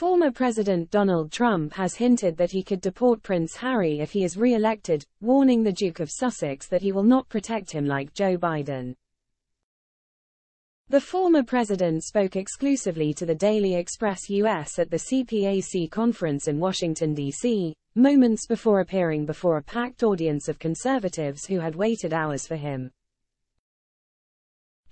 Former President Donald Trump has hinted that he could deport Prince Harry if he is re-elected, warning the Duke of Sussex that he will not protect him like Joe Biden. The former president spoke exclusively to the Daily Express US at the CPAC conference in Washington, D.C., moments before appearing before a packed audience of conservatives who had waited hours for him.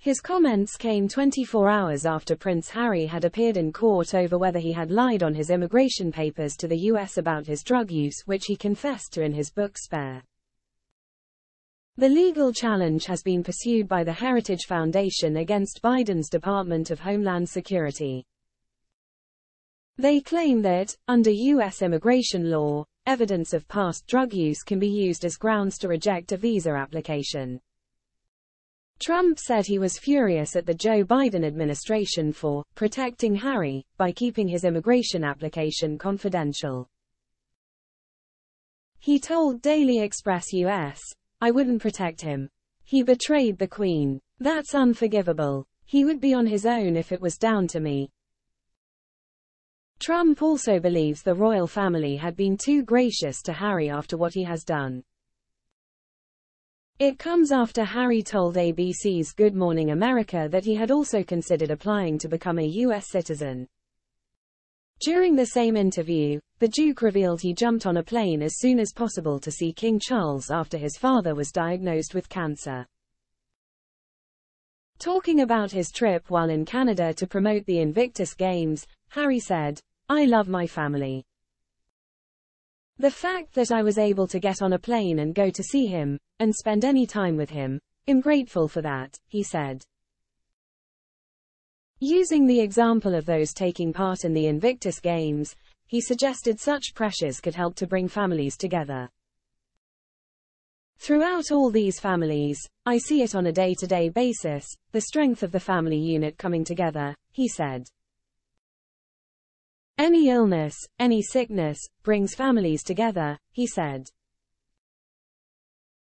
His comments came 24 hours after Prince Harry had appeared in court over whether he had lied on his immigration papers to the U.S. about his drug use which he confessed to in his book Spare. The legal challenge has been pursued by the Heritage Foundation against Biden's Department of Homeland Security. They claim that, under U.S. immigration law, evidence of past drug use can be used as grounds to reject a visa application. Trump said he was furious at the Joe Biden administration for protecting Harry by keeping his immigration application confidential. He told Daily Express US, I wouldn't protect him. He betrayed the Queen. That's unforgivable. He would be on his own if it was down to me. Trump also believes the royal family had been too gracious to Harry after what he has done. It comes after Harry told ABC's Good Morning America that he had also considered applying to become a U.S. citizen. During the same interview, the Duke revealed he jumped on a plane as soon as possible to see King Charles after his father was diagnosed with cancer. Talking about his trip while in Canada to promote the Invictus Games, Harry said, I love my family. The fact that I was able to get on a plane and go to see him, and spend any time with him, I'm grateful for that, he said. Using the example of those taking part in the Invictus Games, he suggested such pressures could help to bring families together. Throughout all these families, I see it on a day-to-day -day basis, the strength of the family unit coming together, he said. Any illness, any sickness, brings families together, he said.